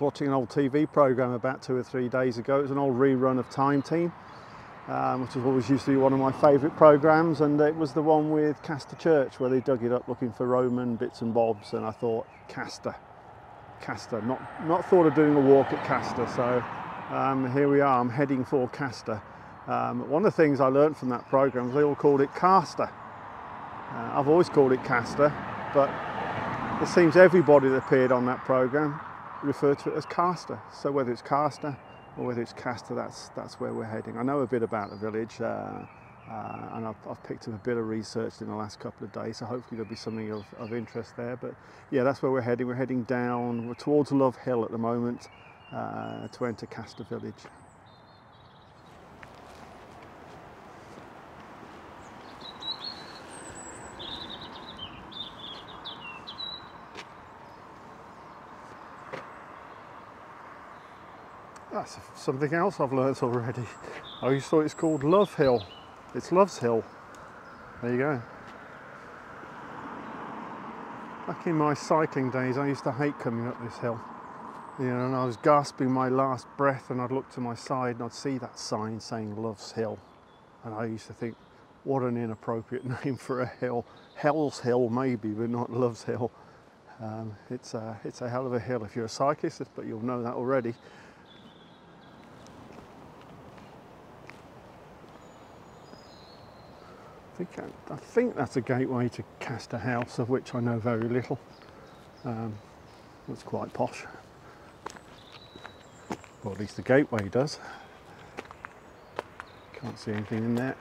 was watching an old TV programme about two or three days ago. It was an old rerun of Time Team, um, which has always used to be one of my favourite programmes and it was the one with Castor Church where they dug it up looking for Roman bits and bobs and I thought, Castor, Castor, not, not thought of doing a walk at Castor so um, here we are, I'm heading for Castor. Um, one of the things I learned from that programme was they all called it Castor. Uh, I've always called it Castor but it seems everybody that appeared on that programme referred to it as Castor. So whether it's Castor or whether it's Castor, that's, that's where we're heading. I know a bit about the village uh, uh, and I've, I've, picked up a bit of research in the last couple of days, so hopefully there'll be something of, of interest there. But yeah, that's where we're heading. We're heading down, we're towards Love Hill at the moment uh, to enter Castor village. That's something else I've learnt already. I always thought it's called Love Hill. It's Love's Hill. There you go. Back in my cycling days, I used to hate coming up this hill. You know, and I was gasping my last breath and I'd look to my side and I'd see that sign saying Love's Hill. And I used to think, what an inappropriate name for a hill. Hell's Hill maybe, but not Love's Hill. Um, it's, a, it's a hell of a hill if you're a cyclist, but you'll know that already. Think, I think that's a gateway to Castor House, of which I know very little. Um, it's quite posh. Or at least the gateway does. Can't see anything in there.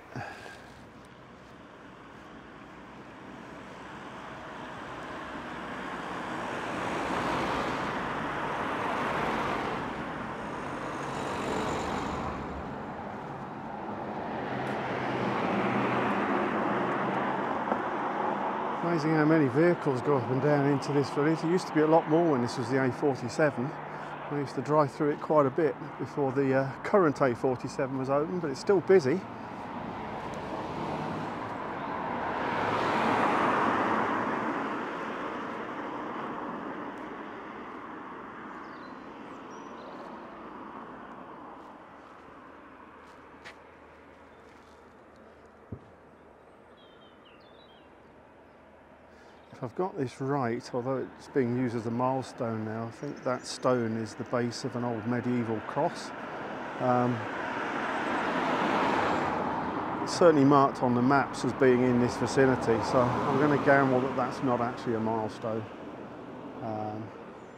Amazing how many vehicles go up and down into this village. It used to be a lot more when this was the A47. I used to drive through it quite a bit before the uh, current A47 was open, but it's still busy. If I've got this right, although it's being used as a milestone now, I think that stone is the base of an old medieval cross. Um, it's certainly marked on the maps as being in this vicinity, so I'm going to gamble that that's not actually a milestone. Um,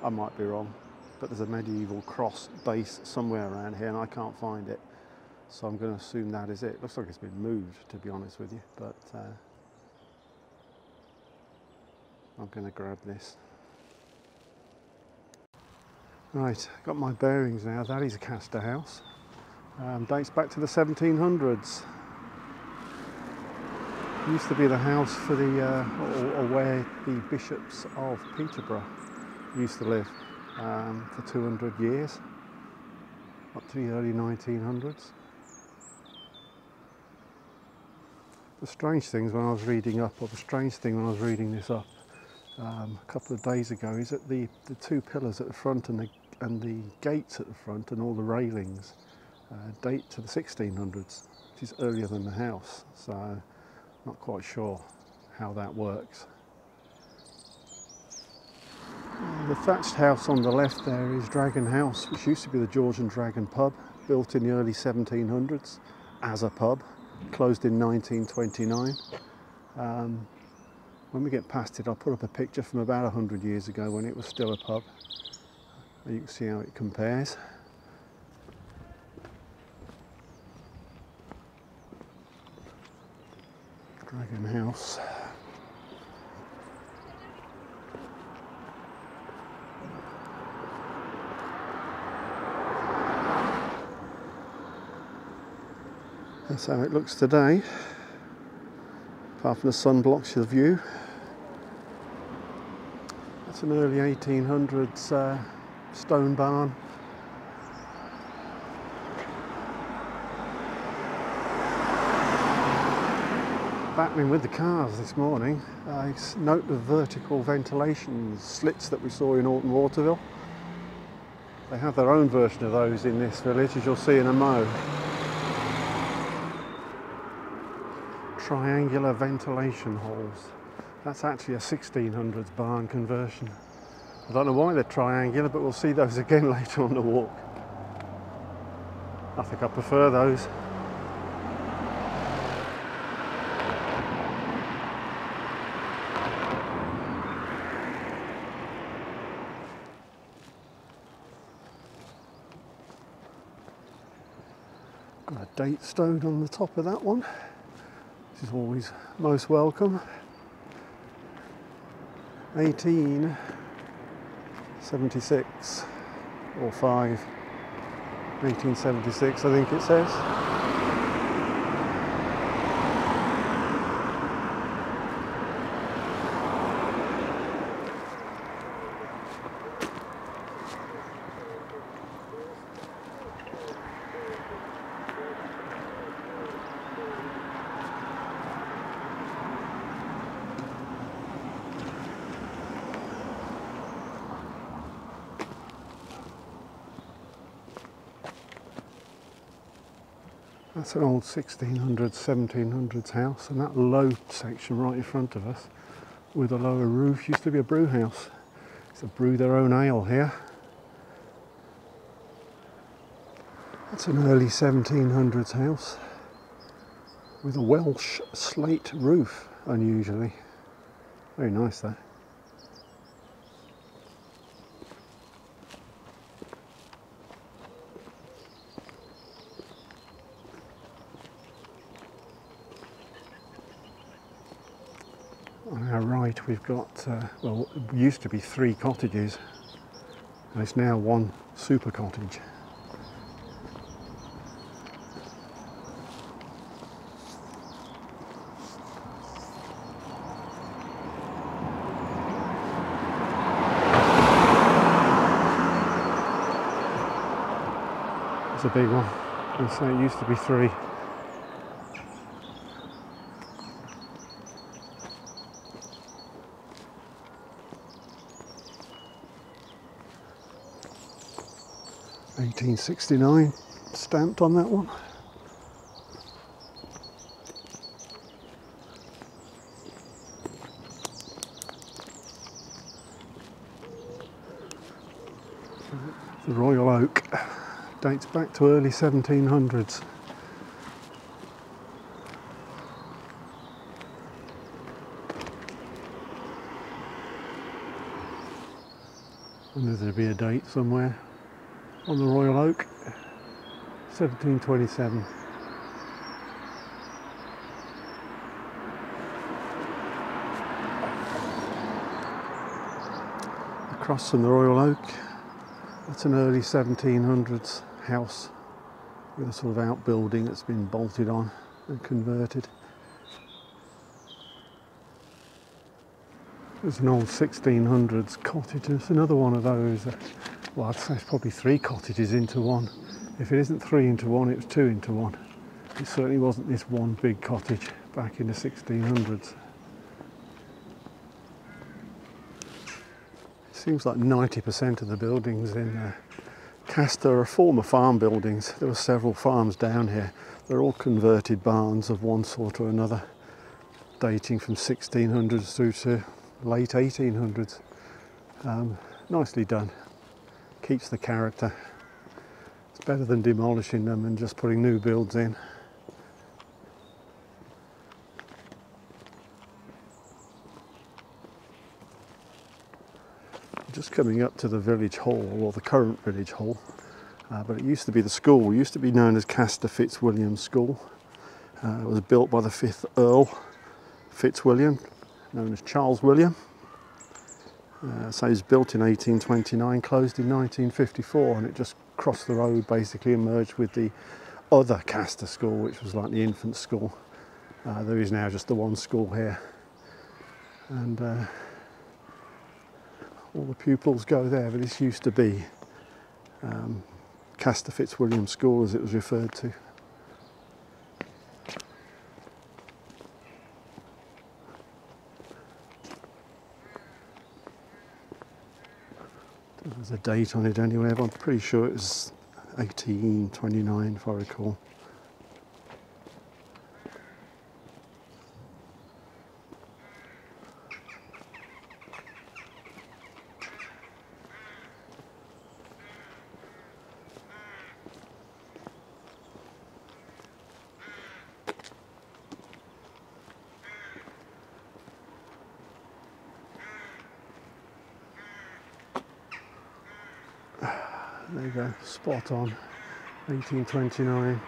I might be wrong, but there's a medieval cross base somewhere around here and I can't find it. So I'm going to assume that is it. Looks like it's been moved, to be honest with you, but uh, I'm going to grab this. Right, got my bearings now. That is a Castor house. Um, dates back to the 1700s. Used to be the house for the, uh, or, or, where the bishops of Peterborough used to live um, for 200 years, up to the early 1900s. The strange things when I was reading up, or the strange thing when I was reading this up, um, a couple of days ago is that the, the two pillars at the front and the, and the gates at the front and all the railings uh, date to the 1600s, which is earlier than the house. So not quite sure how that works. The thatched house on the left there is Dragon House, which used to be the George and Dragon pub, built in the early 1700s as a pub, closed in 1929. Um, when we get past it, I'll put up a picture from about 100 years ago when it was still a pub. You can see how it compares. Dragon House. That's how it looks today. Apart from the sun blocks the view. That's an early 1800s uh, stone barn. Happening with the cars this morning. Uh, note the vertical ventilation slits that we saw in Orton Waterville. They have their own version of those in this village, as you'll see in a mo. Triangular ventilation holes. That's actually a 1600s barn conversion. I don't know why they're triangular, but we'll see those again later on the walk. I think I prefer those. Got a date stone on the top of that one. This is always most welcome. 1876 or 5. 1876 I think it says. That's an old 1600s, 1700s house, and that low section right in front of us with a lower roof used to be a brew house. A brew their own ale here. That's an early 1700s house with a Welsh slate roof, unusually. Very nice that. On we've got, uh, well, used to be three cottages and it's now one super cottage. It's a big one. And it used to be three. Eighteen sixty nine stamped on that one. The Royal Oak dates back to early 1700s. And there'd be a date somewhere on the Royal Oak, 1727. Across from the Royal Oak, that's an early 1700s house with a sort of outbuilding that's been bolted on and converted. There's an old 1600s cottage, and it's another one of those. Well, I'd say it's probably three cottages into one. If it isn't three into one, it's two into one. It certainly wasn't this one big cottage back in the 1600s. It seems like 90% of the buildings in uh, Castor are former farm buildings. There were several farms down here. They're all converted barns of one sort or another, dating from 1600s through to late 1800s. Um, nicely done. Keeps the character. It's better than demolishing them and just putting new builds in. Just coming up to the village hall, or the current village hall, uh, but it used to be the school. It used to be known as Castor Fitzwilliam School. Uh, it was built by the fifth Earl Fitzwilliam, known as Charles William. Uh, so it was built in 1829, closed in 1954, and it just crossed the road basically and merged with the other Castor School, which was like the infant school. Uh, there is now just the one school here. And uh, all the pupils go there, but this used to be um, Castor Fitzwilliam School as it was referred to. A date on it anyway, but I'm pretty sure it was 1829 if I recall. There you go, spot on. 1829.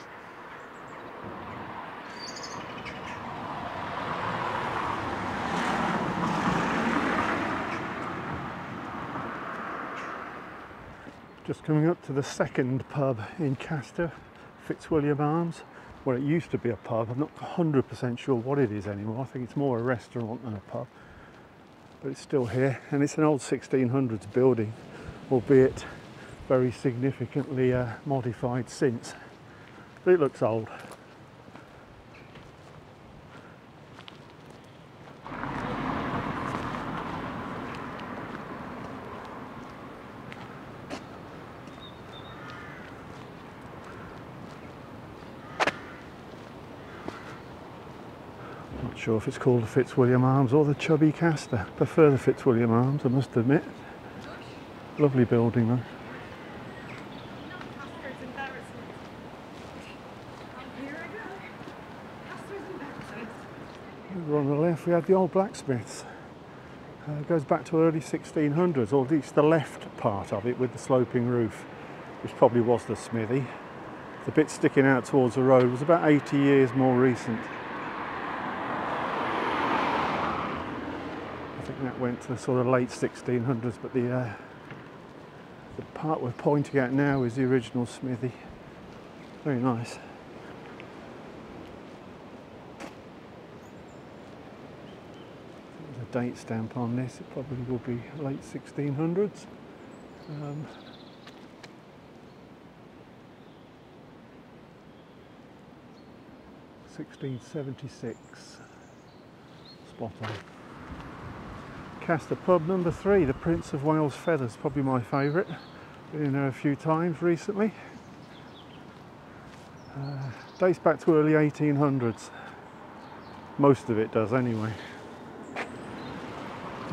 Just coming up to the second pub in Castor, Fitzwilliam Arms. Well, it used to be a pub. I'm not 100% sure what it is anymore. I think it's more a restaurant than a pub. But it's still here, and it's an old 1600s building, albeit very significantly uh, modified since. But it looks old. Not sure if it's called the Fitzwilliam Arms or the Chubby Castor. Prefer the Fitzwilliam Arms, I must admit. Lovely building though. Castor's embarrassment. Oh, here we go. Castor's embarrassment. Over on the left, we had the old blacksmiths. Uh, it goes back to early 1600s, or at least the left part of it with the sloping roof, which probably was the smithy. The bit sticking out towards the road was about 80 years more recent. I think that went to the sort of late 1600s, but the, uh, the part we're pointing at now is the original smithy. Very nice. There's a date stamp on this, it probably will be late 1600s. Um, Sixteen seventy six. Spot on. Castor pub number three, the Prince of Wales Feathers, probably my favourite. Been in there a few times recently. Uh, dates back to early 1800s. Most of it does anyway.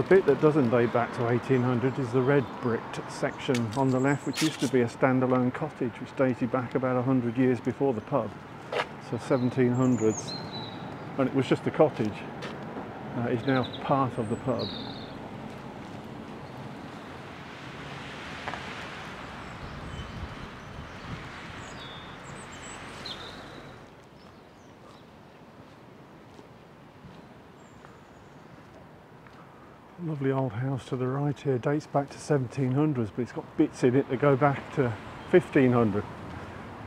The bit that doesn't date back to 1800 is the red bricked section on the left, which used to be a standalone cottage, which dated back about 100 years before the pub, so 1700s. And it was just a cottage. Uh, is now part of the pub. Lovely old house to the right here, dates back to 1700s, but it's got bits in it that go back to 1500.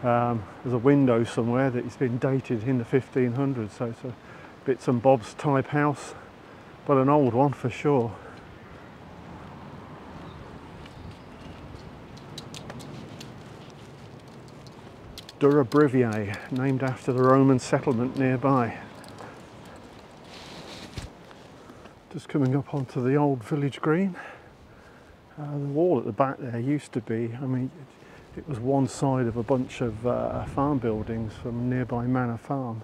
Um, there's a window somewhere that has been dated in the 1500s, so it's a bits and bobs type house, but an old one for sure. Dura Durobrivae, named after the Roman settlement nearby. Just coming up onto the old village green. Uh, the wall at the back there used to be, I mean, it, was one side of a bunch of uh, farm buildings from nearby Manor Farm.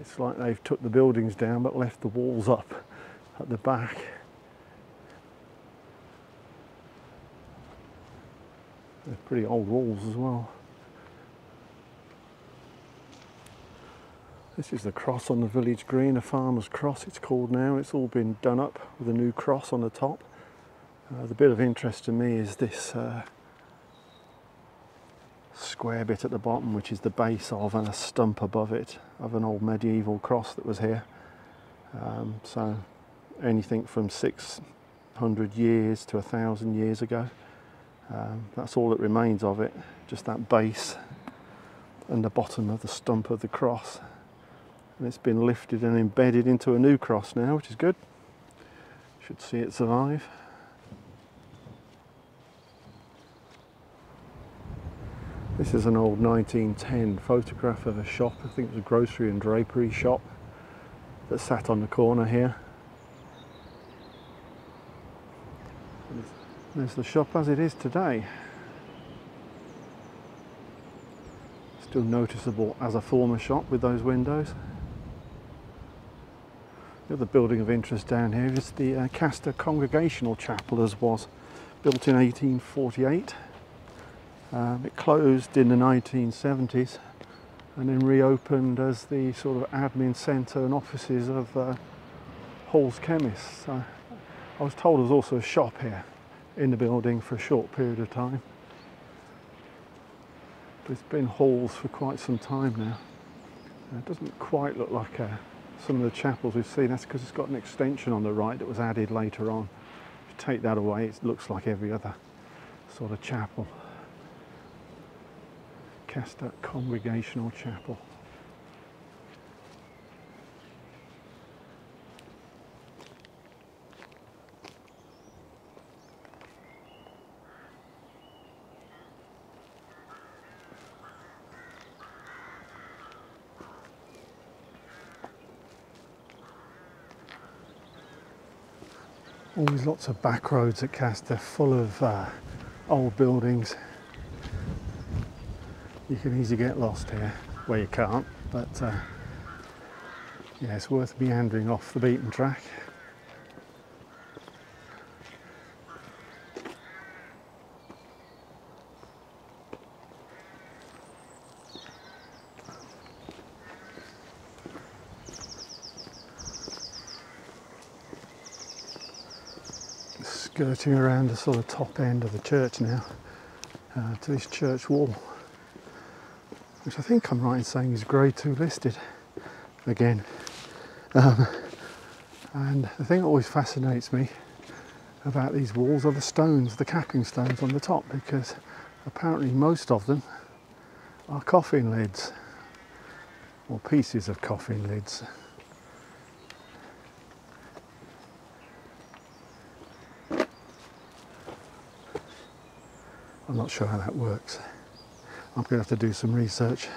It's like they've took the buildings down but left the walls up at the back. They're pretty old walls as well. This is the cross on the village green, a farmer's cross it's called now. It's all been done up with a new cross on the top. Uh, the bit of interest to me is this uh, square bit at the bottom, which is the base of and a stump above it of an old medieval cross that was here. Um, so anything from 600 years to a thousand years ago. Um, that's all that remains of it, just that base and the bottom of the stump of the cross. And it's been lifted and embedded into a new cross now, which is good. Should see it survive. This is an old 1910 photograph of a shop, I think it was a grocery and drapery shop that sat on the corner here. There's the shop as it is today. Still noticeable as a former shop with those windows. The other building of interest down here is the uh, Castor Congregational Chapel as was built in 1848. Um, it closed in the 1970s and then reopened as the sort of admin centre and offices of uh, Hall's Chemists. So I was told there was also a shop here in the building for a short period of time. But it's been Hall's for quite some time now. Uh, It doesn't quite look like uh, some of the chapels we've seen. That's because it's got an extension on the right that was added later on. If you take that away, it looks like every other sort of chapel. Castor Congregational Chapel. Always lots of back roads at Castor, full of uh, old buildings. You can easily get lost here. Well, you can't, but uh, yeah, it's worth meandering off the beaten track. Skirting around the sort of top end of the church now uh, to this church wall which I think I'm right in saying is grade two listed again. Um, and the thing that always fascinates me about these walls are the stones, the capping stones on the top, because apparently most of them are coffin lids or pieces of coffin lids. I'm not sure how that works. I'm going to have to do some research.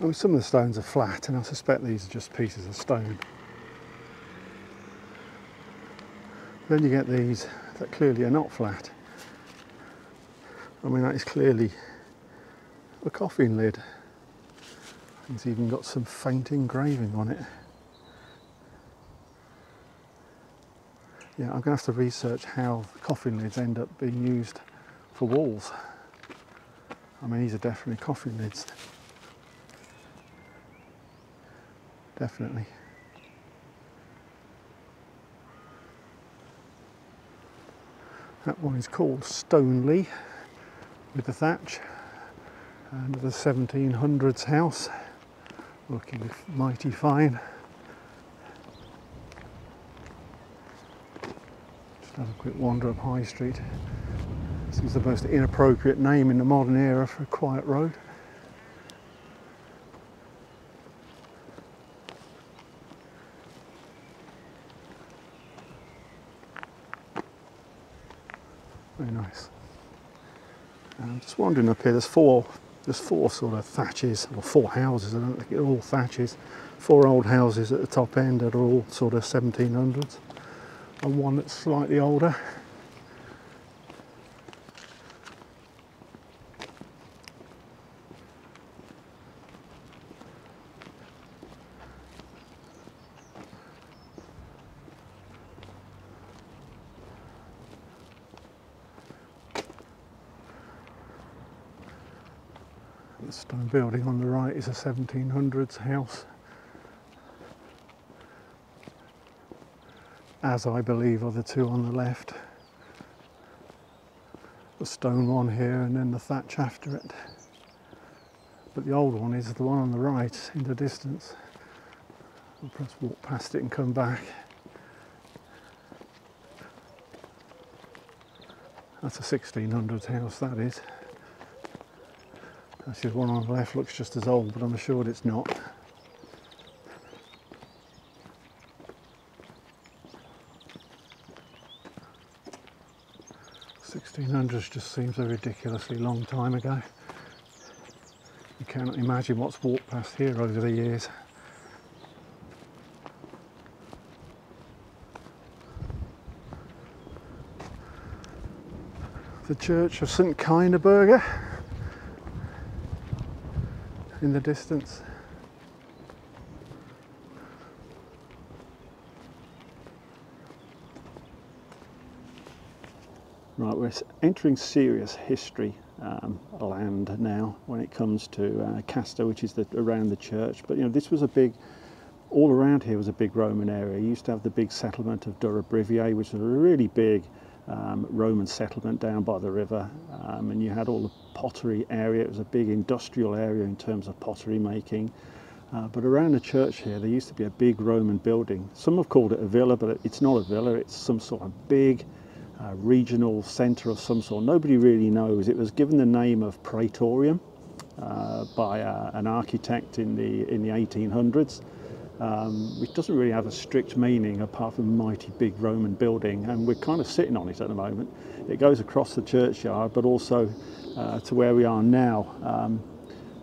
I mean, some of the stones are flat, and I suspect these are just pieces of stone. Then you get these that clearly are not flat. I mean, that is clearly a coffin lid. It's even got some faint engraving on it. Yeah, I'm going to have to research how coffin lids end up being used for walls. I mean, these are definitely coffin lids. Definitely. That one is called Stoneleigh with the thatch and the 1700s house looking mighty fine. Have a quick wander up High Street. This is the most inappropriate name in the modern era for a quiet road. Very nice. I'm just wandering up here. There's four, there's four sort of thatches, or four houses. I don't think they're all thatches. Four old houses at the top end that are all sort of 1700s, and one that's slightly older. The stone building on the right is a 1700s house. As I believe are the two on the left. The stone one here and then the thatch after it. But the old one is the one on the right in the distance. I'll perhaps walk past it and come back. That's a 1600s house, that is. Actually, the one on the left looks just as old, but I'm assured it's not. 1600s just seems a ridiculously long time ago. You cannot imagine what's walked past here over the years. The church of St Kyneberger in the distance. Entering serious history um, land now when it comes to uh, Castor, which is the, around the church. But you know, this was a big, all around here was a big Roman area. You used to have the big settlement of Durobrivae, which was a really big um, Roman settlement down by the river, um, and you had all the pottery area. It was a big industrial area in terms of pottery making. Uh, but around the church here, there used to be a big Roman building. Some have called it a villa, but it's not a villa. It's some sort of big uh, regional centre of some sort. Nobody really knows. It was given the name of Praetorium uh, by uh, an architect in the in the 1800s, um, which doesn't really have a strict meaning apart from a mighty big Roman building, and we're kind of sitting on it at the moment. It goes across the churchyard, but also uh, to where we are now. Um,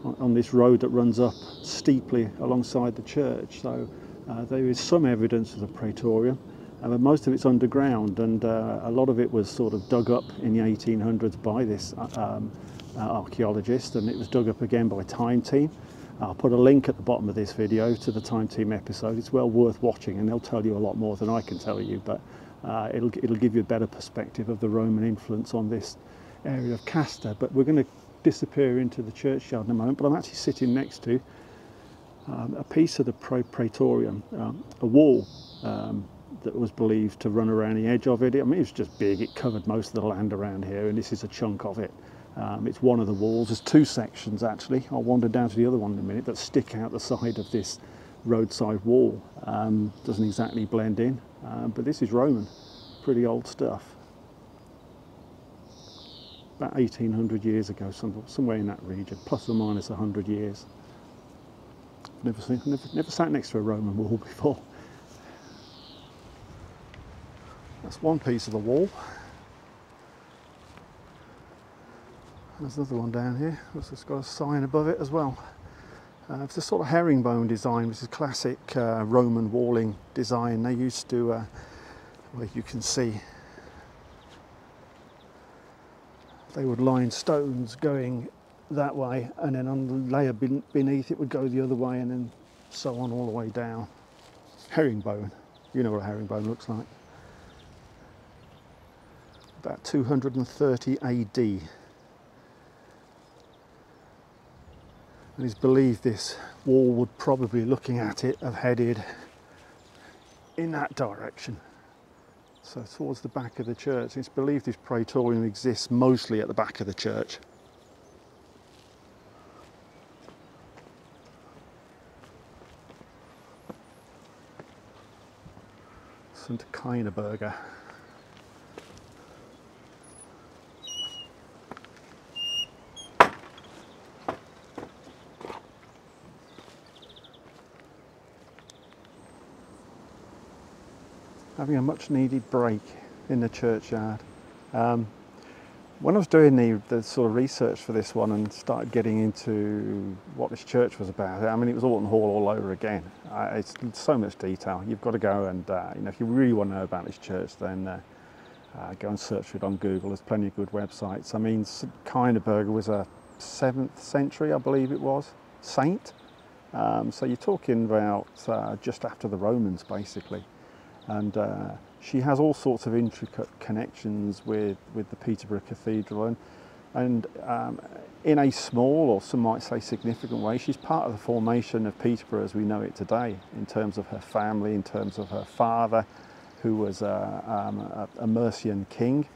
on, on this road that runs up steeply alongside the church. So uh, there is some evidence of the Praetorium. But most of it's underground and uh, a lot of it was sort of dug up in the 1800s by this uh, um, uh, archaeologist and it was dug up again by Time Team. I'll put a link at the bottom of this video to the Time Team episode. It's well worth watching and they'll tell you a lot more than I can tell you but uh, it'll, it'll give you a better perspective of the Roman influence on this area of Castor. But we're going to disappear into the churchyard in a moment but I'm actually sitting next to um, a piece of the Praetorium, um, a wall um, that was believed to run around the edge of it. I mean, it was just big. It covered most of the land around here, and this is a chunk of it. Um, it's one of the walls. There's two sections actually. I'll wander down to the other one in a minute that stick out the side of this roadside wall. Um, doesn't exactly blend in, um, but this is Roman, pretty old stuff. About 1800 years ago, somewhere in that region, plus or minus 100 years. Never seen, never, never sat next to a Roman wall before. That's one piece of the wall. There's another one down here. It's got a sign above it as well. Uh, it's a sort of herringbone design, which is classic uh, Roman walling design. They used to, uh, where you can see, they would line stones going that way, and then on the layer beneath it would go the other way, and then so on all the way down. Herringbone. You know what a herringbone looks like about 230 AD. And it's believed this wall would probably, looking at it, have headed in that direction. So towards the back of the church. It's believed this praetorium exists mostly at the back of the church. St. Kaineberger. Having a much needed break in the churchyard. Um, when I was doing the, the sort of research for this one and started getting into what this church was about, I mean, it was Orton Hall all over again. It's so much detail. You've got to go and, uh, you know, if you really want to know about this church, then uh, uh go and search for it on Google. There's plenty of good websites. I mean, Kaineberger was a 7th century, I believe it was, saint. Um, so you're talking about uh, just after the Romans, basically and uh, she has all sorts of intricate connections with, with the Peterborough Cathedral and, and um, in a small or some might say significant way she's part of the formation of Peterborough as we know it today in terms of her family, in terms of her father who was a, um, a, a Mercian king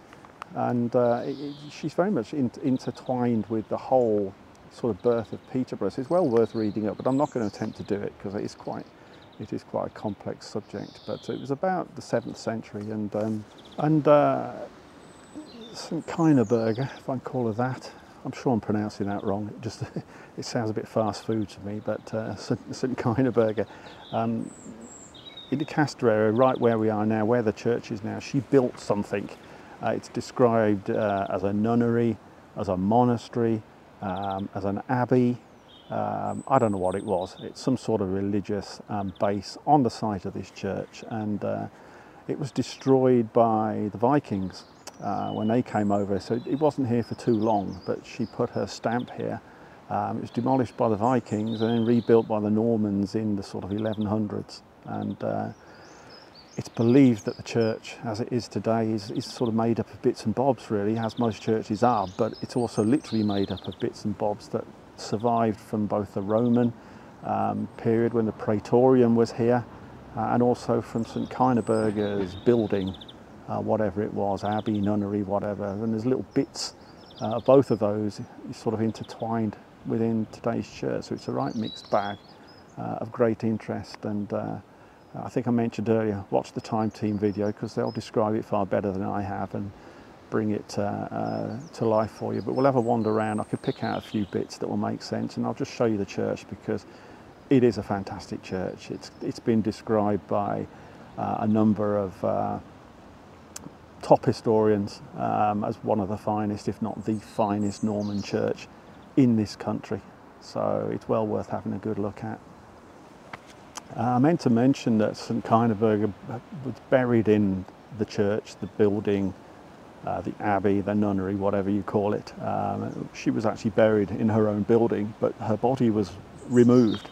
and uh, it, she's very much in, intertwined with the whole sort of birth of Peterborough. So it's well worth reading up, but I'm not going to attempt to do it because it is quite it is quite a complex subject, but it was about the 7th century and, um, and uh, St. Kaineberger, if I call her that, I'm sure I'm pronouncing that wrong, it just it sounds a bit fast food to me, but uh, St. Kaineberger, um, in the Castor area, right where we are now, where the church is now, she built something. Uh, it's described uh, as a nunnery, as a monastery, um, as an abbey, um, I don't know what it was. It's some sort of religious um, base on the site of this church, and uh, it was destroyed by the Vikings uh, when they came over. So it wasn't here for too long, but she put her stamp here. Um, it was demolished by the Vikings and then rebuilt by the Normans in the sort of 1100s. And uh, it's believed that the church, as it is today, is, is sort of made up of bits and bobs, really, as most churches are, but it's also literally made up of bits and bobs that survived from both the Roman um, period when the Praetorium was here uh, and also from St. Kaineberger's building, uh, whatever it was, abbey, nunnery, whatever. And there's little bits uh, of both of those sort of intertwined within today's church. So it's a right mixed bag uh, of great interest and uh, I think I mentioned earlier, watch the Time Team video because they'll describe it far better than I have and bring it uh, uh, to life for you. But we'll have a wander around. I could pick out a few bits that will make sense and I'll just show you the church because it is a fantastic church. It's, it's been described by uh, a number of uh, top historians um, as one of the finest, if not the finest Norman church in this country. So it's well worth having a good look at. Uh, I meant to mention that St. Kaineberger was buried in the church, the building, uh, the abbey, the nunnery, whatever you call it. Um, she was actually buried in her own building, but her body was removed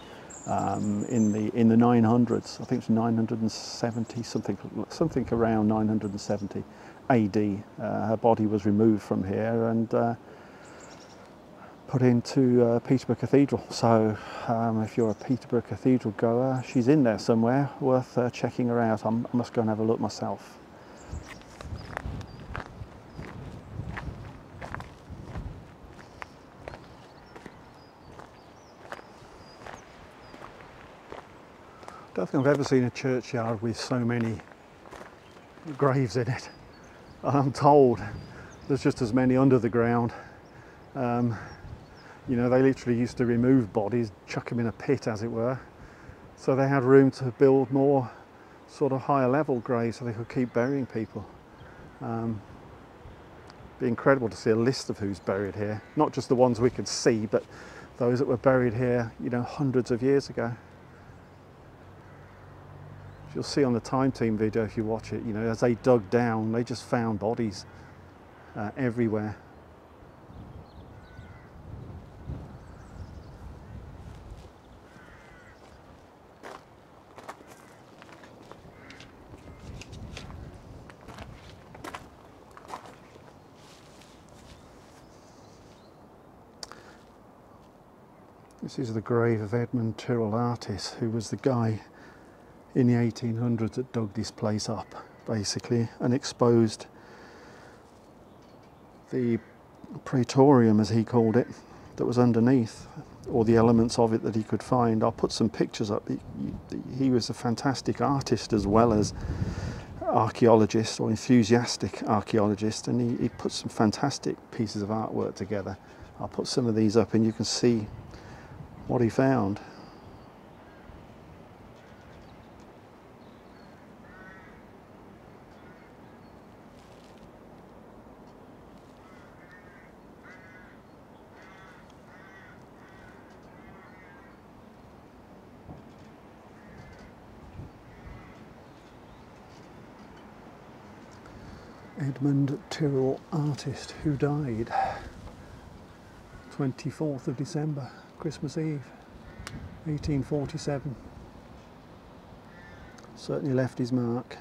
um, in the in the 900s. I think it's 970 something, something around 970 AD. Uh, her body was removed from here and uh, put into uh, Peterborough Cathedral. So um, if you're a Peterborough Cathedral goer, she's in there somewhere, worth uh, checking her out. I'm, I must go and have a look myself. I don't think I've ever seen a churchyard with so many graves in it. I'm told there's just as many under the ground. Um, you know, they literally used to remove bodies, chuck them in a pit, as it were. So they had room to build more sort of higher level graves so they could keep burying people. Um, be incredible to see a list of who's buried here, not just the ones we could see, but those that were buried here, you know, hundreds of years ago. You'll see on the Time Team video if you watch it, you know, as they dug down, they just found bodies uh, everywhere. This is the grave of Edmund Tyrrell Artis, who was the guy in the 1800s that dug this place up, basically, and exposed the praetorium, as he called it, that was underneath, or the elements of it that he could find. I'll put some pictures up. He, he was a fantastic artist as well as archaeologist or enthusiastic archaeologist, and he, he put some fantastic pieces of artwork together. I'll put some of these up and you can see what he found. Edmund Tyrrell Artis who died 24th of December Christmas Eve, 1847. Certainly left his mark.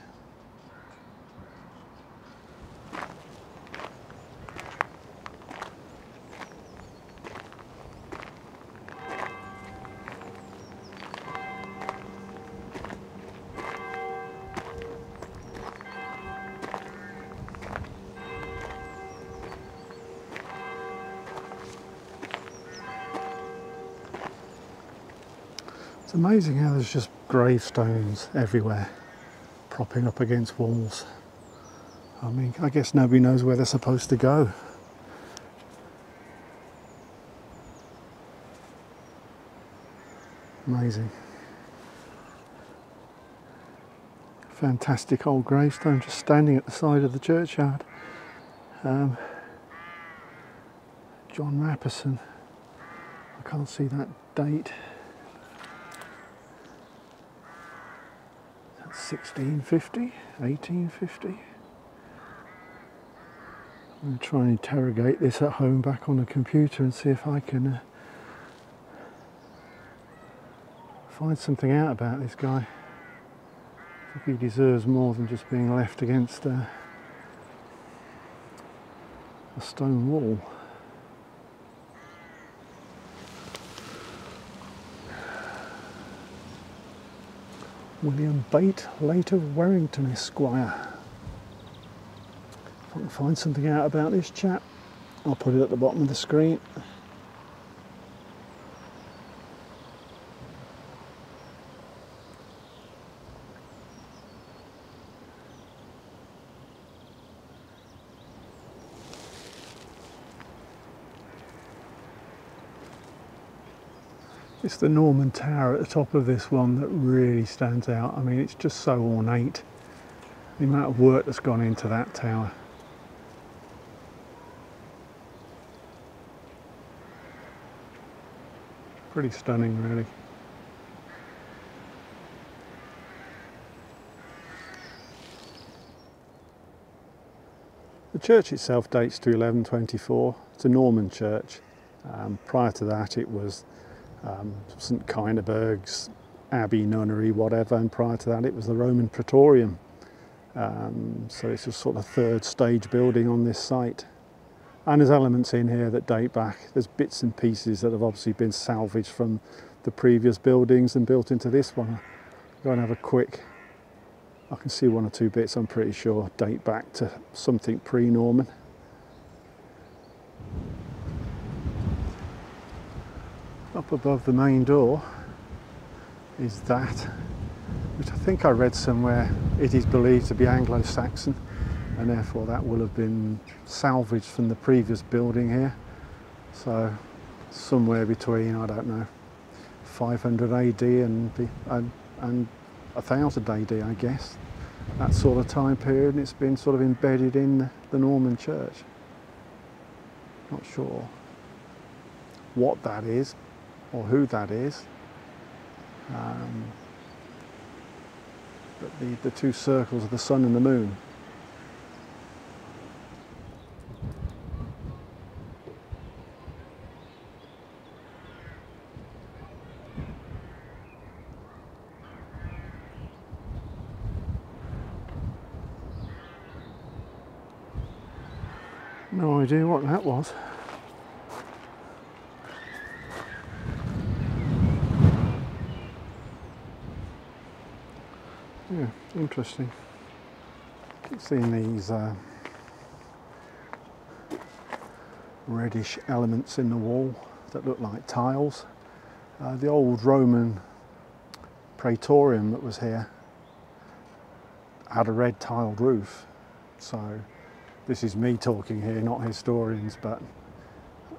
Amazing how there's just gravestones everywhere, propping up against walls. I mean, I guess nobody knows where they're supposed to go. Amazing. Fantastic old gravestone just standing at the side of the churchyard. Um, John Rapperson. I can't see that date. 1650, 1850. I'm going to try and interrogate this at home back on the computer and see if I can uh, find something out about this guy. I think he deserves more than just being left against uh, a stone wall. William Bate, late of Warrington Esquire. If I can find something out about this chap, I'll put it at the bottom of the screen. It's the Norman Tower at the top of this one that really stands out. I mean, it's just so ornate. The amount of work that's gone into that tower. Pretty stunning, really. The church itself dates to 1124. It's a Norman church. Um, prior to that, it was um, St Kyneburgh's abbey, nunnery, whatever, and prior to that, it was the Roman Praetorium. Um, so it's a sort of third stage building on this site. And there's elements in here that date back. There's bits and pieces that have obviously been salvaged from the previous buildings and built into this one. Go and have a quick, I can see one or two bits I'm pretty sure date back to something pre-Norman. Up above the main door is that, which I think I read somewhere, it is believed to be Anglo-Saxon and therefore that will have been salvaged from the previous building here. So somewhere between, I don't know, 500 AD and, and, and 1000 AD, I guess. That sort of time period, and it's been sort of embedded in the Norman church. Not sure what that is or who that is. Um, but the, the two circles of the sun and the moon No idea what that was. Yeah, interesting. Keep seeing these uh, reddish elements in the wall that look like tiles. Uh, the old Roman praetorium that was here had a red tiled roof, so this is me talking here, not historians, but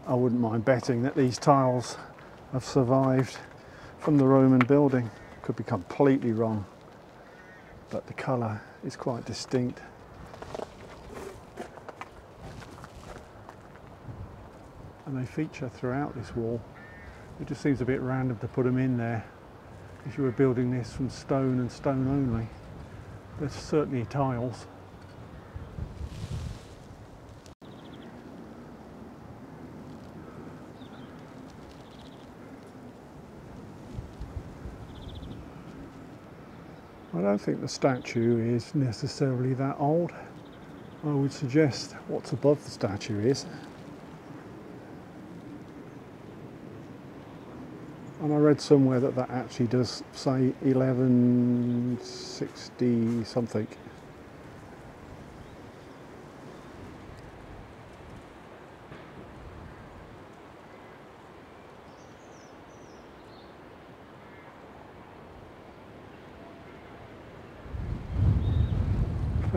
I wouldn't mind betting that these tiles have survived from the Roman building. Could be completely wrong, but the colour is quite distinct. And they feature throughout this wall. It just seems a bit random to put them in there if you were building this from stone and stone only. There's certainly tiles. Don't think the statue is necessarily that old. I would suggest what's above the statue is. And I read somewhere that that actually does say 1160 something.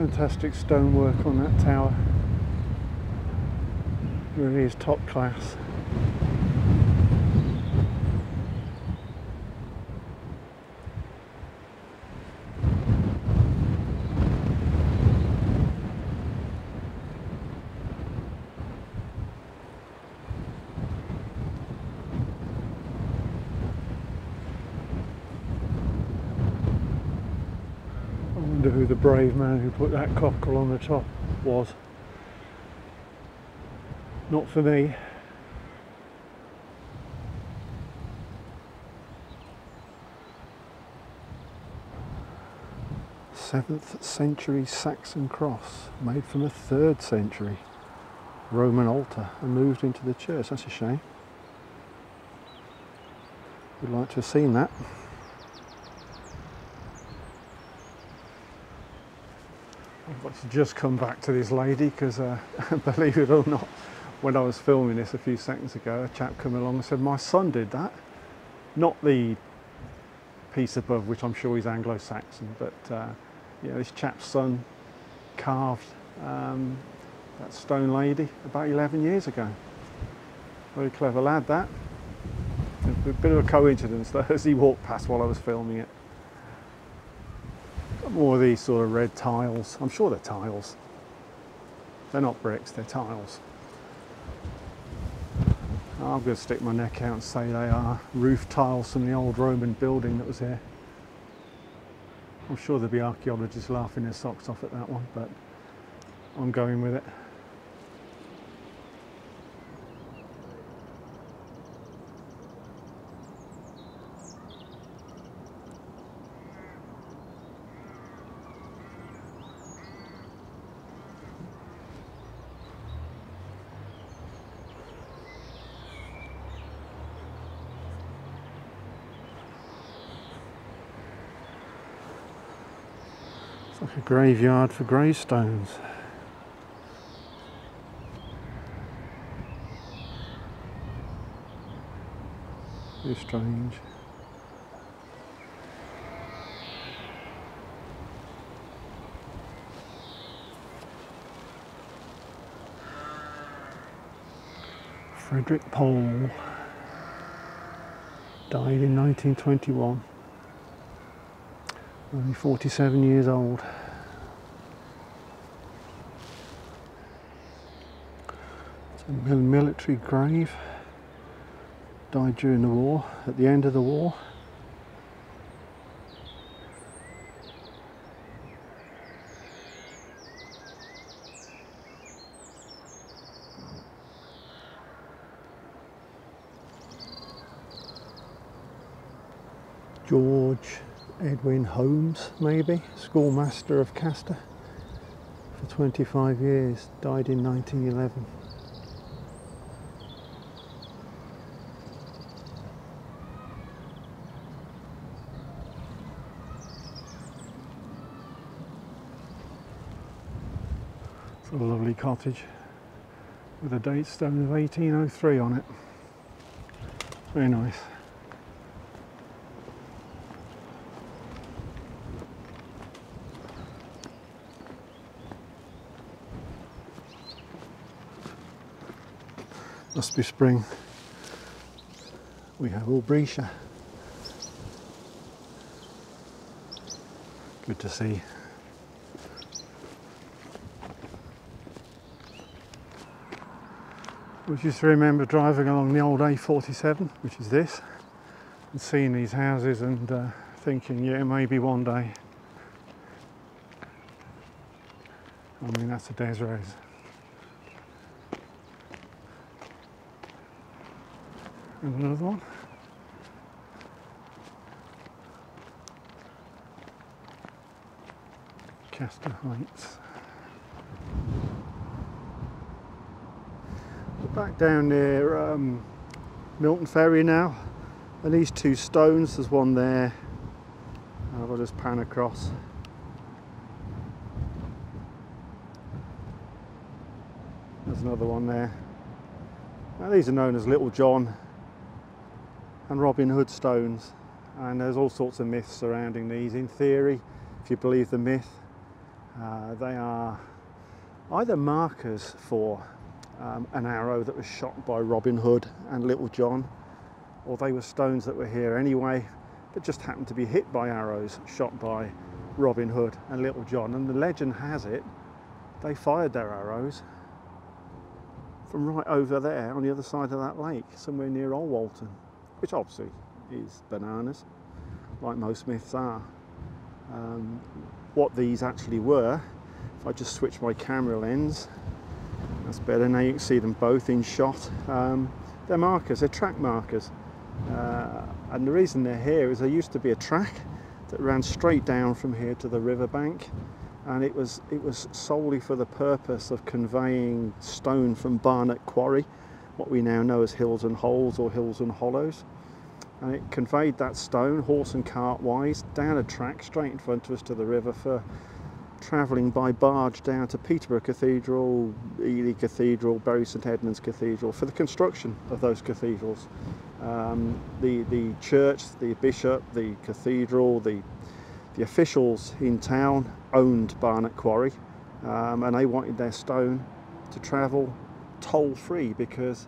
Fantastic stonework on that tower. Really is top class. I wonder who the brave man who put that cockle on the top was. Not for me. 7th century Saxon cross made from a 3rd century Roman altar and moved into the church. That's a shame. Would like to have seen that. Got to just come back to this lady because, uh, believe it or not, when I was filming this a few seconds ago, a chap came along and said, My son did that. Not the piece above, which I'm sure is Anglo Saxon, but uh, this chap's son carved um, that stone lady about 11 years ago. Very clever lad, that. A bit of a coincidence though, as he walked past while I was filming it. More of these sort of red tiles. I'm sure they're tiles. They're not bricks, they're tiles. I'm going to stick my neck out and say they are roof tiles from the old Roman building that was here. I'm sure there'll be archaeologists laughing their socks off at that one, but I'm going with it. Graveyard for gravestones. Very strange. Frederick Pole died in 1921 only 47 years old. It's a military grave. Died during the war, at the end of the war. George Edwin Holmes, maybe, schoolmaster of Castor for 25 years, died in 1911. It's a lovely cottage with a date stone of 1803 on it. Very nice. Must be spring. We have aubrietia. Good to see. We just remember driving along the old A47, which is this, and seeing these houses and uh, thinking, yeah, maybe one day. I mean, that's a Desres. And another one. Castor Heights. Back down near um, Milton Ferry now. And these two stones, there's one there. I'll just pan across. There's another one there. Now these are known as Little John and Robin Hood stones and there's all sorts of myths surrounding these. In theory, if you believe the myth, uh, they are either markers for um, an arrow that was shot by Robin Hood and Little John, or they were stones that were here anyway, but just happened to be hit by arrows shot by Robin Hood and Little John. And the legend has it they fired their arrows from right over there on the other side of that lake, somewhere near Old Walton which obviously is bananas, like most myths are. Um, what these actually were, if I just switch my camera lens, That's better. Now you can see them both in shot. Um, they're markers, they're track markers. Uh, and the reason they're here is there used to be a track that ran straight down from here to the riverbank and it was it was solely for the purpose of conveying stone from Barnack Quarry, what we now know as Hills and Holes or Hills and Hollows. And it conveyed that stone, horse and cart wise, down a track straight in front of us to the river for travelling by barge down to Peterborough Cathedral, Ely Cathedral, Bury St Edmunds Cathedral for the construction of those cathedrals. Um, the, the church, the bishop, the cathedral, the, the officials in town owned Barnack Quarry um, and they wanted their stone to travel toll free because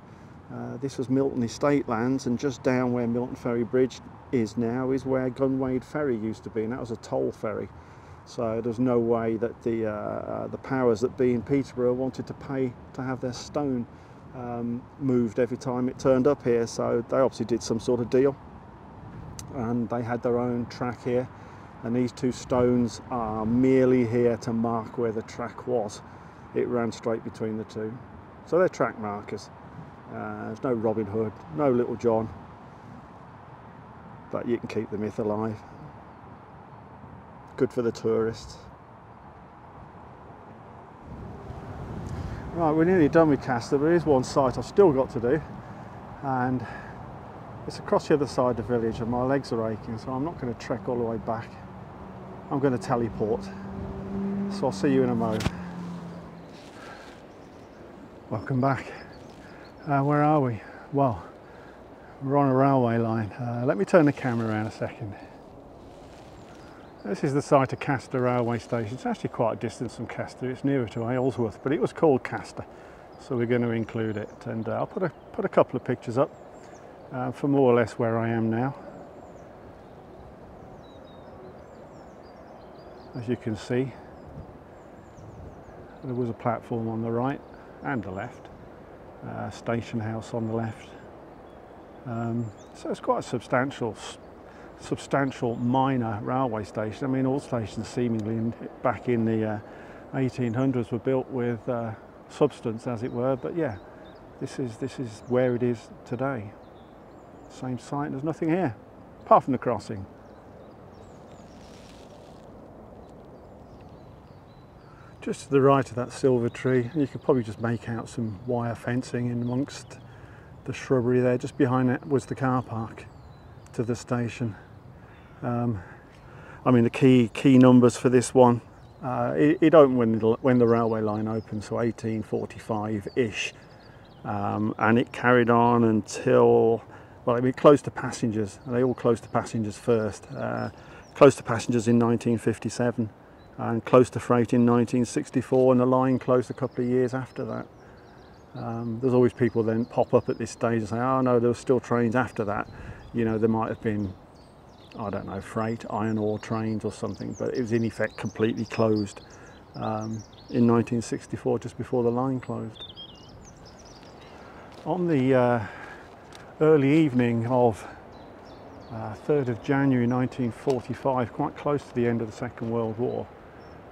uh, this was Milton Estate lands and just down where Milton Ferry Bridge is now is where Gunwade Ferry used to be and that was a toll ferry. So there's no way that the, uh, uh, the powers that be in Peterborough wanted to pay to have their stone um, moved every time it turned up here. So they obviously did some sort of deal and they had their own track here. And these two stones are merely here to mark where the track was. It ran straight between the two. So they're track markers. Uh, there's no Robin Hood, no Little John, but you can keep the myth alive. Good for the tourists. Right, we're nearly done with Castor, but one site I've still got to do, and it's across the other side of the village, and my legs are aching, so I'm not going to trek all the way back. I'm going to teleport. So I'll see you in a moment. Welcome back. Uh, where are we? Well, we're on a railway line. Uh, let me turn the camera around a second. This is the site of Castor railway station. It's actually quite a distance from Castor. It's nearer to Ailsworth, but it was called Castor, so we're going to include it. And uh, I'll put a put a couple of pictures up uh, for more or less where I am now. As you can see, there was a platform on the right and the left, uh, station house on the left. Um, so it's quite a substantial, substantial minor railway station. I mean, all stations seemingly in, back in the uh, 1800s were built with uh, substance, as it were. But yeah, this is this is where it is today. Same site. There's nothing here, apart from the crossing. Just to the right of that silver tree, you could probably just make out some wire fencing in amongst the shrubbery there. Just behind it was the car park to the station. Um, I mean, the key key numbers for this one, uh, it, it, opened when the, when the railway line opened, so 1845-ish, um, and it carried on until well, it closed to passengers. And they all closed to passengers first. Uh, closed to passengers in 1957 and close to freight in 1964 and the line closed a couple of years after that. Um, there's always people then pop up at this stage and say, oh no, there were still trains after that. You know, there might have been, I don't know, freight, iron ore trains or something, but it was in effect completely closed um, in 1964, just before the line closed. On the uh, early evening of uh, 3rd of January 1945, quite close to the end of the Second World War,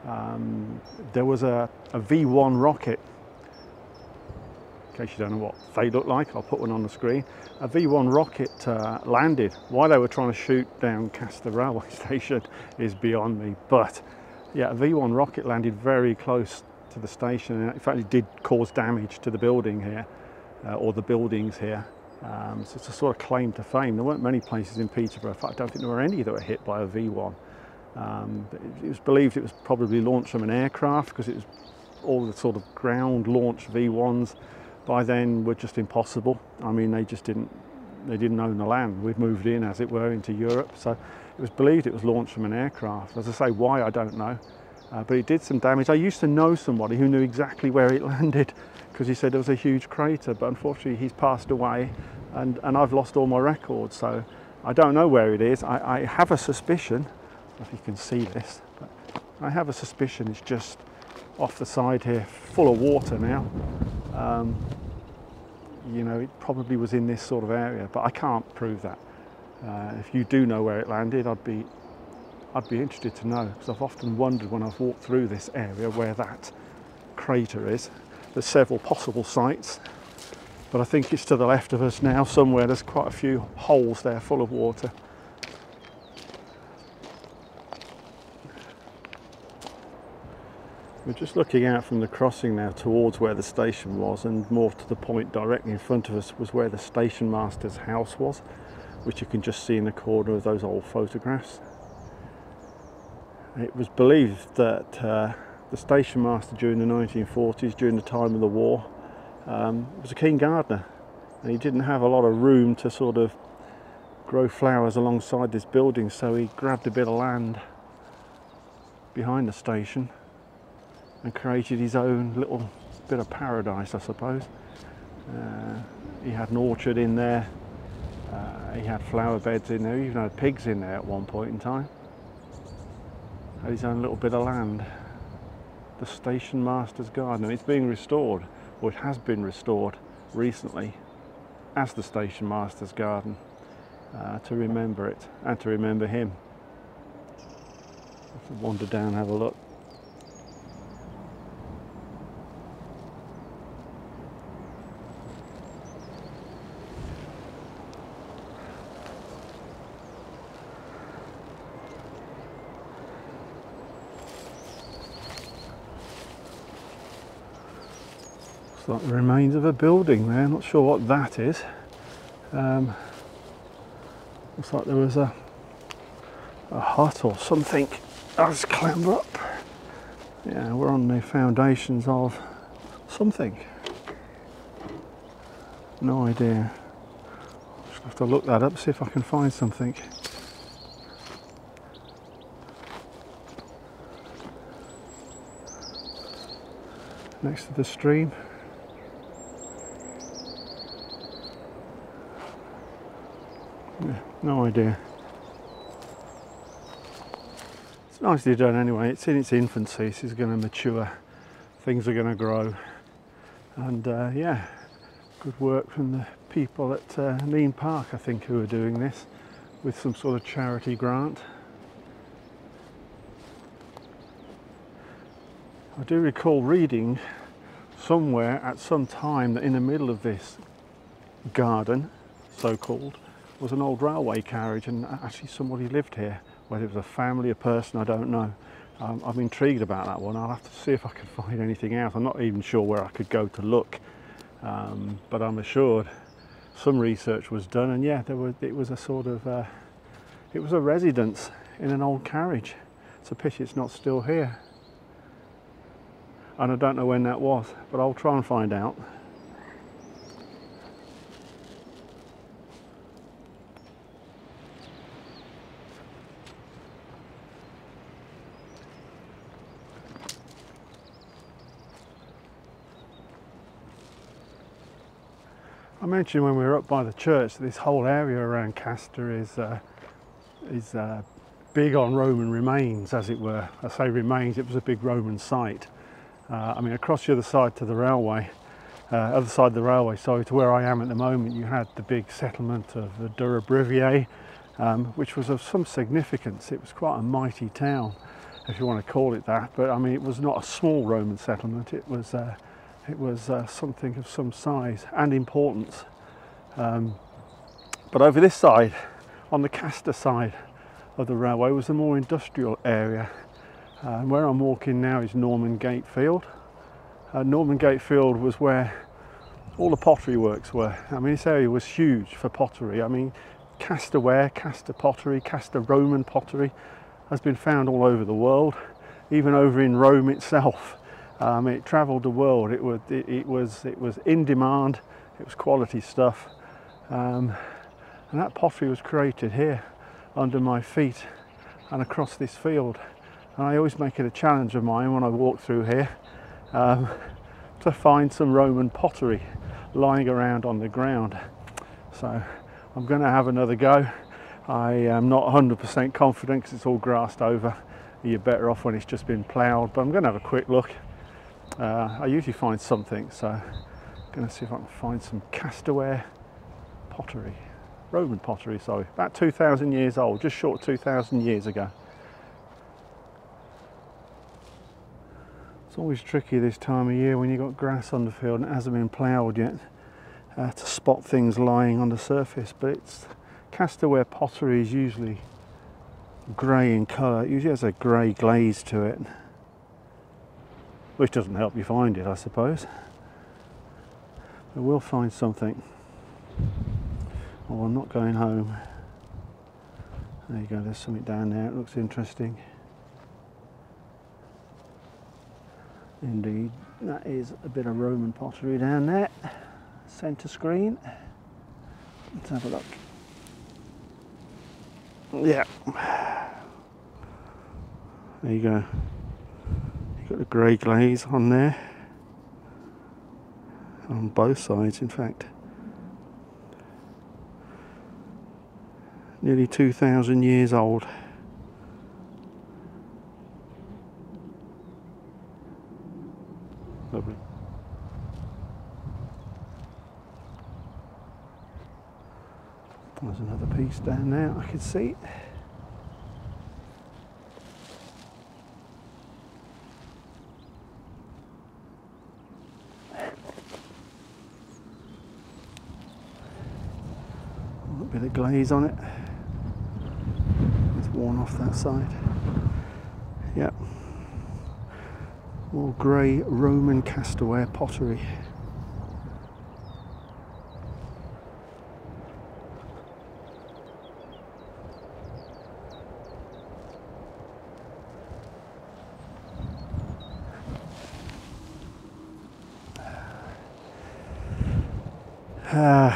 um, there was a a V1 rocket. In case you don't know what they look like, I'll put one on the screen. A V1 rocket uh, landed. Why they were trying to shoot down Castor railway station is beyond me. But yeah, a V1 rocket landed very close to the station. In fact, it did cause damage to the building here, uh, or the buildings here. Um, so it's a sort of claim to fame. There weren't many places in Peterborough. In fact, I don't think there were any that were hit by a V1. Um, it was believed it was probably launched from an aircraft because it was all the sort of ground launch V1s by then were just impossible. I mean, they just didn't they didn't own the land. We'd moved in, as it were, into Europe, so it was believed it was launched from an aircraft. As I say, why I don't know, uh, but it did some damage. I used to know somebody who knew exactly where it landed because he said there was a huge crater, but unfortunately he's passed away, and and I've lost all my records, so I don't know where it is. I, I have a suspicion if you can see this. But I have a suspicion it's just off the side here, full of water now. Um, you know, it probably was in this sort of area, but I can't prove that. Uh, if you do know where it landed, I'd be, I'd be interested to know because I've often wondered when I've walked through this area where that crater is. there's several possible sites, but I think it's to the left of us now somewhere. There's quite a few holes there full of water. We're just looking out from the crossing now towards where the station was, and more to the point directly in front of us was where the station master's house was, which you can just see in the corner of those old photographs. It was believed that uh, the station master during the 1940s, during the time of the war, um, was a keen gardener, and he didn't have a lot of room to sort of grow flowers alongside this building, so he grabbed a bit of land behind the station and created his own little bit of paradise, I suppose. Uh, he had an orchard in there, uh, he had flower beds in there, he even had pigs in there at one point in time. Had his own little bit of land. The station master's garden, it's being restored, or it has been restored recently as the station master's garden uh, to remember it and to remember him. If wander down and have a look. The remains of a building there. Not sure what that is. Um, looks like there was a a hut or something. Let's clamber up. Yeah, we're on the foundations of something. No idea. Just have to look that up, see if I can find something. Next to the stream. Yeah, no idea. It's nicely done anyway. It's in its infancy. This is going to mature. Things are going to grow. And uh, yeah, good work from the people at uh, Nene Park, I think, who are doing this with some sort of charity grant. I do recall reading somewhere at some time that in the middle of this garden, so called, was an old railway carriage and actually somebody lived here. Whether it was a family, a person, I don't know. Um, I'm intrigued about that one. I'll have to see if I can find anything else. I'm not even sure where I could go to look, um, but I'm assured some research was done. And yeah, there were, it was a sort of, uh, it was a residence in an old carriage. It's a pity it's not still here. And I don't know when that was, but I'll try and find out. Mentioned when we were up by the church this whole area around Castor is uh, is uh, big on Roman remains, as it were. I say remains; it was a big Roman site. Uh, I mean, across the other side to the railway, uh, other side of the railway, sorry, to where I am at the moment, you had the big settlement of the Durobrivae, um, which was of some significance. It was quite a mighty town, if you want to call it that. But I mean, it was not a small Roman settlement. It was uh, it was uh, something of some size and importance. Um, but over this side, on the Castor side of the railway, was a more industrial area. Uh, and where I'm walking now is Normangate Field. Uh, Normangate Field was where all the pottery works were. I mean, this area was huge for pottery. I mean, Castor ware, Castor pottery, Castor Roman pottery has been found all over the world, even over in Rome itself. Um, it travelled the world. It was, it, it, was, it was in demand. It was quality stuff. Um, and that pottery was created here under my feet and across this field. And I always make it a challenge of mine when I walk through here um, to find some Roman pottery lying around on the ground. So I'm going to have another go. I am not 100% confident because it's all grassed over. You're better off when it's just been ploughed, but I'm going to have a quick look uh, I usually find something, so I'm going to see if I can find some Castorware pottery, Roman pottery, sorry, about 2,000 years old, just short 2,000 years ago. It's always tricky this time of year when you've got grass on the field and it hasn't been ploughed yet uh, to spot things lying on the surface. But it's Castorware pottery is usually grey in colour. It usually has a grey glaze to it, which doesn't help you find it, I suppose. But we'll find something. Oh, I'm not going home. There you go, there's something down there, it looks interesting. Indeed, that is a bit of Roman pottery down there. Centre screen. Let's have a look. Yeah. There you go. Got the grey glaze on there. On both sides, in fact. Nearly 2,000 years old. Lovely. There's another piece down there I can see. Glaze on it. It's worn off that side. Yep. More grey Roman Castorware pottery. Uh,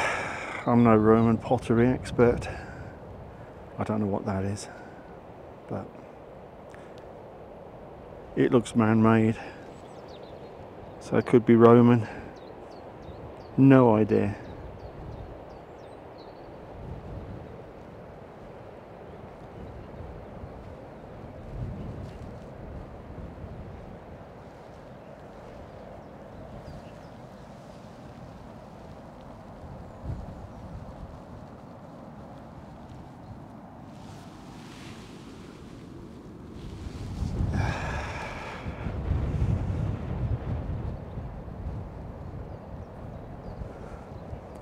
Roman pottery expert. I don't know what that is, but it looks man-made. So it could be Roman. No idea.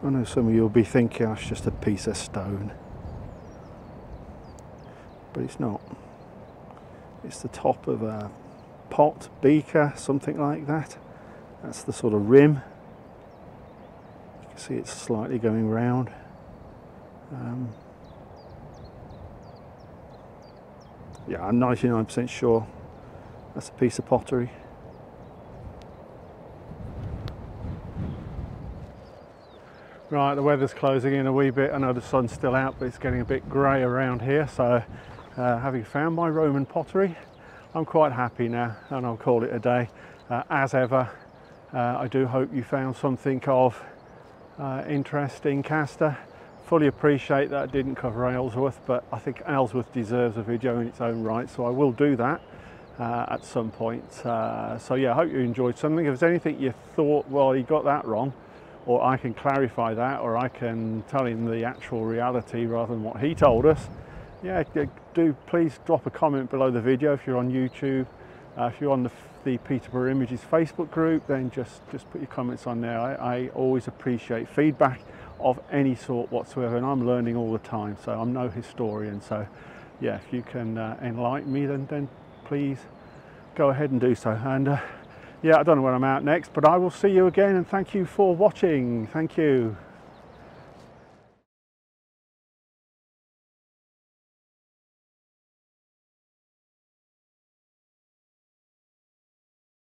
I know some of you will be thinking it's just a piece of stone. But it's not. It's the top of a pot, beaker, something like that. That's the sort of rim. You can see it's slightly going round. Um, yeah, I'm 99% sure that's a piece of pottery. Right, the weather's closing in a wee bit. I know the sun's still out, but it's getting a bit grey around here. So, uh, having found my Roman pottery, I'm quite happy now, and I'll call it a day. Uh, as ever, uh, I do hope you found something of uh, interesting Castor. Fully appreciate that I didn't cover Ailsworth, but I think Ailsworth deserves a video in its own right, so I will do that. Uh, at some point. Uh, so yeah, I hope you enjoyed something. If there's anything you thought, well, you got that wrong, or I can clarify that, or I can tell him the actual reality rather than what he told us, yeah, do please drop a comment below the video if you're on YouTube. Uh, if you're on the, the, Peterborough Images Facebook group, then just, just put your comments on there. I, I, always appreciate feedback of any sort whatsoever, and I'm learning all the time, so I'm no historian. So, yeah, if you can uh, enlighten me, then, then please go ahead and do so. And uh, yeah, I don't know where I'm out next, but I will see you again and thank you for watching. Thank you.